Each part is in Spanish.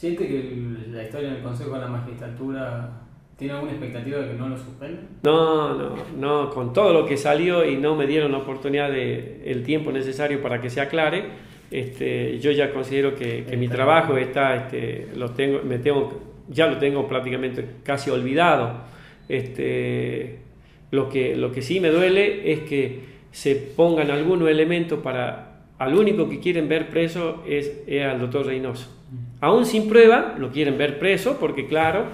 ¿Siente que el- la historia del Consejo de la Magistratura tiene alguna expectativa de que no lo suspendan? No, no, no, con todo lo que salió y no me dieron la oportunidad de el tiempo necesario para que se aclare, este, yo ya considero que, que mi trabajo está, este, lo tengo, me tengo, ya lo tengo prácticamente casi olvidado. Este, lo que, lo que sí me duele es que se pongan algunos elementos para, al único que quieren ver preso es, es al doctor Reynoso. Aún sin prueba, lo quieren ver preso porque claro,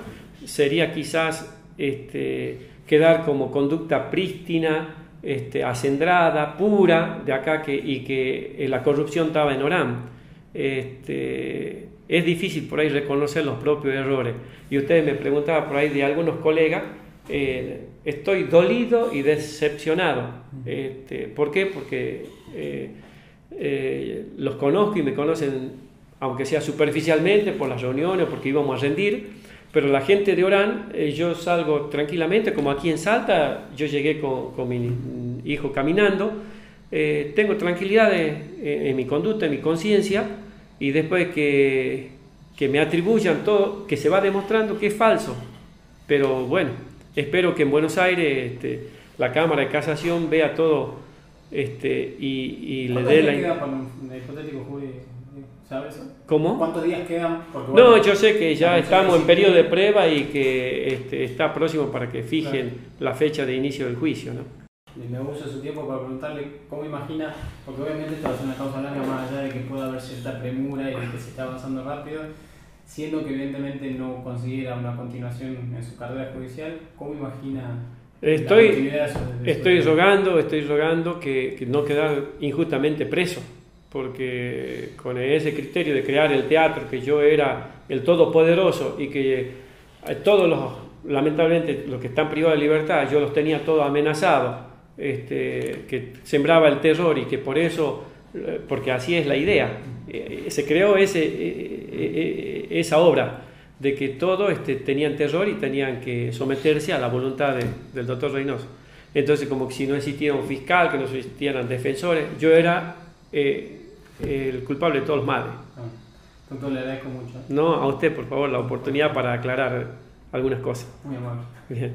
sería quizás este, quedar como conducta prístina, este, acendrada, pura de acá que, y que eh, la corrupción estaba en Orán. Este, es difícil por ahí reconocer los propios errores. Y ustedes me preguntaban por ahí de algunos colegas, eh, estoy dolido y decepcionado. Este, ¿Por qué? Porque eh, los conozco y me conocen, aunque sea superficialmente, por las reuniones, porque íbamos a rendir, pero la gente de Orán, eh, yo salgo tranquilamente, como aquí en Salta, yo llegué con, con mi hijo caminando, eh, tengo tranquilidad de- en mi conducta, en mi conciencia, y después que, que me atribuyan todo, que se va demostrando que es falso. Pero bueno, espero que en Buenos Aires este, la Cámara de Casación vea todo este, y, y le ¿Cuántos dé la... para un un hipotético juicio? ¿Sabes? ¿Cómo? ¿Cuántos días quedan? Porque, No, yo sé que ya estamos en periodo de prueba y que este, está próximo para que fijen la fecha de inicio del juicio. ¿no? Y me uso su tiempo para preguntarle cómo imagina, porque obviamente esto va a ser una causa larga más allá de que pueda haber cierta premura y de que se está avanzando rápido, siendo que evidentemente no consiguiera una continuación en su carrera judicial, ¿cómo imagina Estoy, estoy rogando, estoy rogando que, que no quedar injustamente preso, porque con ese criterio de crear el teatro, que yo era el todopoderoso y que eh, todos los, lamentablemente, los que están privados de libertad, yo los tenía todos amenazados, este, que sembraba el terror y que por eso, eh, porque así es la idea, eh, se creó ese, esa obra de que todos este, tenían terror y tenían que someterse a la voluntad de- del doctor Reynoso. Entonces, como que si no existiera un fiscal, que no existieran defensores, yo era eh, el culpable de todos los males. Ah, Doctor, le agradezco mucho. No, a usted, por favor, la oportunidad para aclarar algunas cosas. Muy amable. Bien.